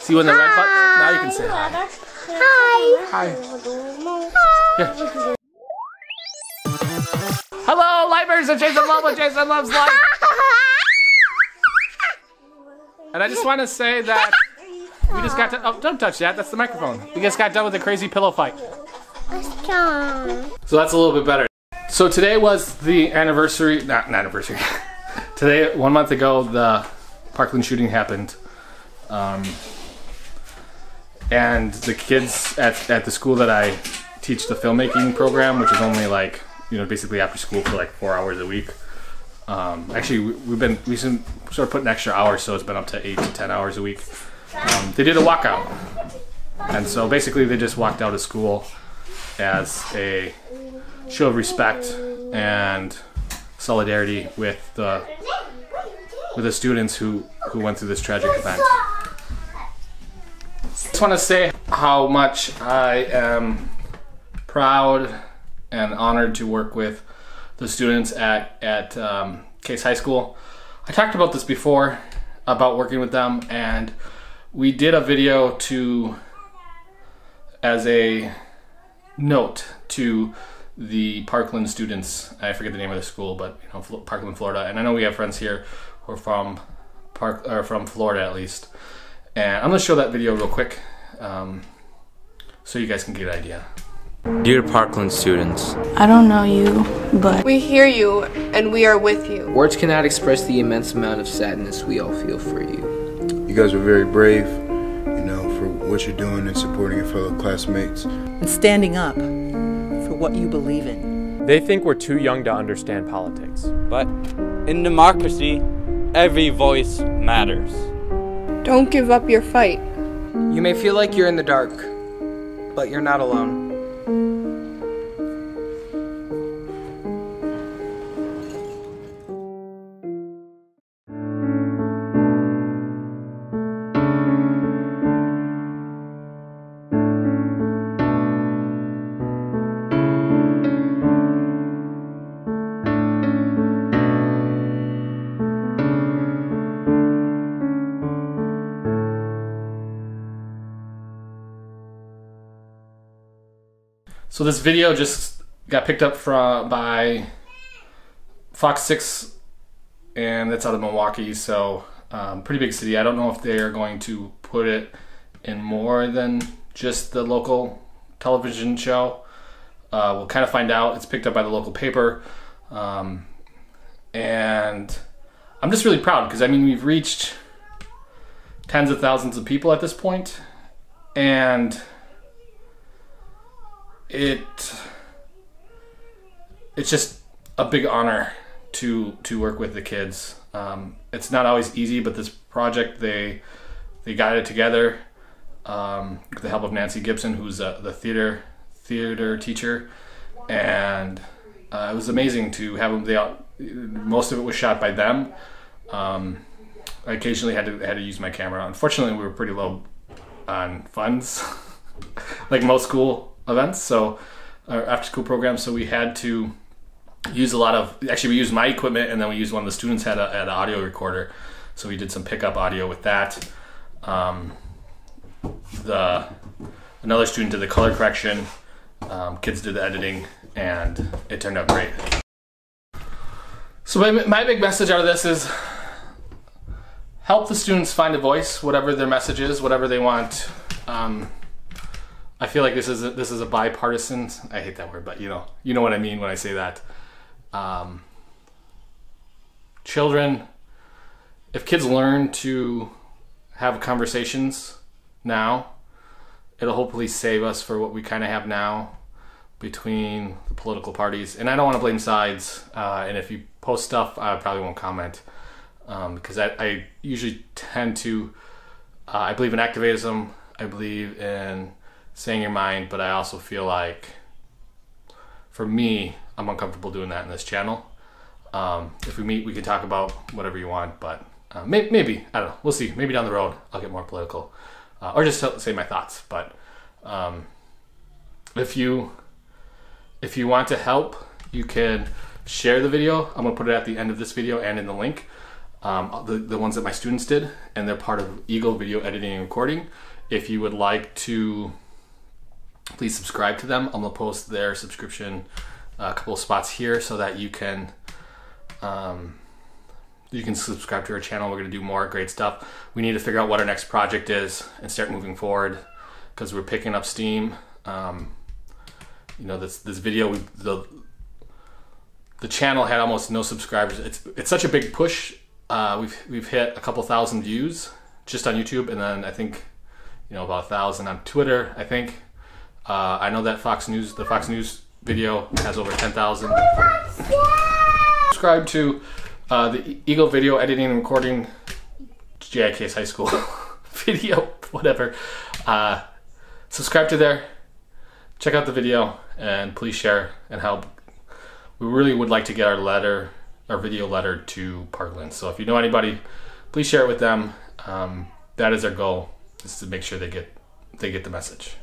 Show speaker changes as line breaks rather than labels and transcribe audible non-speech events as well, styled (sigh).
See when the red button? Now you can say hi.
Hi.
Hi. Here. Hello, Livers of Jason Love with Jason Loves Life. And I just want to say that we just got to. Oh, don't touch that. That's the microphone. We just got done with a crazy pillow fight. So that's a little bit better. So today was the anniversary, not an anniversary. (laughs) today, one month ago, the Parkland shooting happened. Um, and the kids at, at the school that I teach the filmmaking program, which is only like, you know, basically after school for like four hours a week. Um, actually, we, we've been, we sort of put an extra hour, so it's been up to eight to 10 hours a week. Um, they did a walkout. And so basically they just walked out of school as a show of respect and solidarity with the with the students who who went through this tragic event. Want to say how much I am proud and honored to work with the students at at um, Case High School. I talked about this before about working with them, and we did a video to as a note to the Parkland students. I forget the name of the school, but you know, Parkland, Florida. And I know we have friends here who are from Park or from Florida at least. And I'm gonna show that video real quick, um, so you guys can get an idea.
Dear Parkland students,
I don't know you, but
We hear you and we are with you.
Words cannot express the immense amount of sadness we all feel for you.
You guys are very brave, you know, for what you're doing and supporting your fellow classmates.
and standing up for what you believe in.
They think we're too young to understand politics.
but in democracy, every voice matters.
Don't give up your fight.
You may feel like you're in the dark, but you're not alone.
So this video just got picked up from by Fox Six, and it's out of Milwaukee, so um, pretty big city. I don't know if they are going to put it in more than just the local television show. Uh, we'll kind of find out. It's picked up by the local paper, um, and I'm just really proud because I mean we've reached tens of thousands of people at this point, and it it's just a big honor to to work with the kids. Um, it's not always easy, but this project they they got it together um, with the help of Nancy Gibson, who's uh, the theater theater teacher, and uh, it was amazing to have them. They all, most of it was shot by them. Um, I occasionally had to had to use my camera. Unfortunately, we were pretty low on funds, (laughs) like most school events, so our after school programs. So we had to use a lot of. Actually, we used my equipment, and then we used one of the students had a had an audio recorder, so we did some pickup audio with that. Um, the another student did the color correction. Um, kids did the editing, and it turned out great. So my, my big message out of this is help the students find a voice, whatever their message is, whatever they want. Um, I feel like this is a, this is a bipartisan. I hate that word, but you know you know what I mean when I say that. Um, children, if kids learn to have conversations now, it'll hopefully save us for what we kind of have now between the political parties. And I don't want to blame sides. Uh, and if you post stuff, I probably won't comment um, because I, I usually tend to. Uh, I believe in activism. I believe in saying your mind, but I also feel like for me, I'm uncomfortable doing that in this channel. Um, if we meet, we can talk about whatever you want, but uh, may- maybe I don't know. We'll see. Maybe down the road, I'll get more political, uh, or just say my thoughts. But um, if you if you want to help, you can share the video. I'm gonna put it at the end of this video and in the link. um, the, the ones that my students did, and they're part of Eagle Video Editing and Recording. If you would like to, please subscribe to them. I'm gonna post their subscription uh, a couple of spots here so that you can um, you can subscribe to our channel. We're gonna do more great stuff. We need to figure out what our next project is and start moving forward because we're picking up steam. Um, you know this this video the the channel had almost no subscribers. It's it's such a big push. Uh, we've we've hit a couple thousand views just on YouTube, and then I think you know about a thousand on Twitter. I think uh, I know that Fox News the Fox News video has over ten thousand. Subscribe to uh, the Eagle Video Editing and Recording J.I. Case High School (laughs) video, whatever. Uh, subscribe to there. Check out the video and please share and help we really would like to get our letter, our video letter to Parkland. So if you know anybody, please share it with them. Um, that is our goal, is to make sure they get they get the message.